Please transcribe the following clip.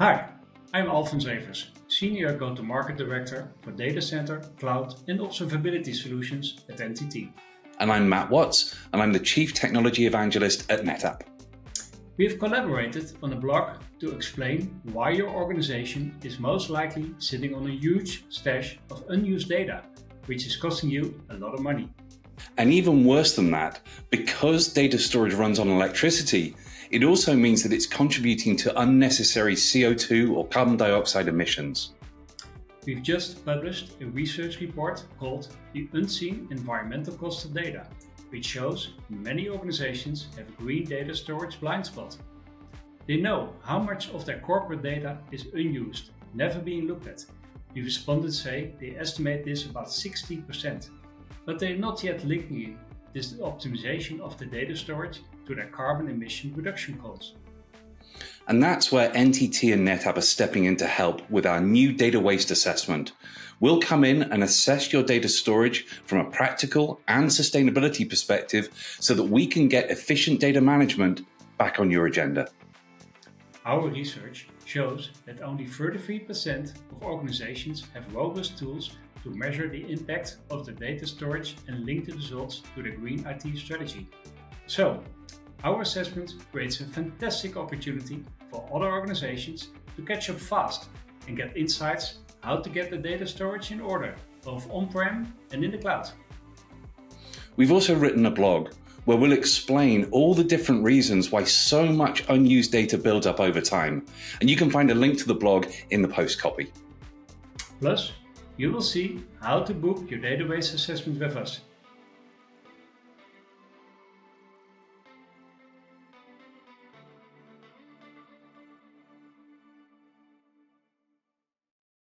Hi, I'm Alphons Evers, Senior Go-to-Market Director for Data Center, Cloud and Observability Solutions at NTT. And I'm Matt Watts, and I'm the Chief Technology Evangelist at NetApp. We have collaborated on a blog to explain why your organization is most likely sitting on a huge stash of unused data, which is costing you a lot of money. And even worse than that, because data storage runs on electricity, it also means that it's contributing to unnecessary CO2 or carbon dioxide emissions. We've just published a research report called The Unseen Environmental Cost of Data, which shows many organizations have a green data storage blind spot. They know how much of their corporate data is unused, never being looked at. The respondents say they estimate this about 60%, but they're not yet linking this optimization of the data storage to their carbon emission reduction goals. And that's where NTT and NetApp are stepping in to help with our new data waste assessment. We'll come in and assess your data storage from a practical and sustainability perspective so that we can get efficient data management back on your agenda. Our research shows that only 33% of organizations have robust tools to measure the impact of the data storage and link the results to the green IT strategy. So, our assessment creates a fantastic opportunity for other organizations to catch up fast and get insights how to get the data storage in order, both on-prem and in the cloud. We've also written a blog where we'll explain all the different reasons why so much unused data builds up over time. And you can find a link to the blog in the post copy. Plus, you will see how to book your data waste assessment with us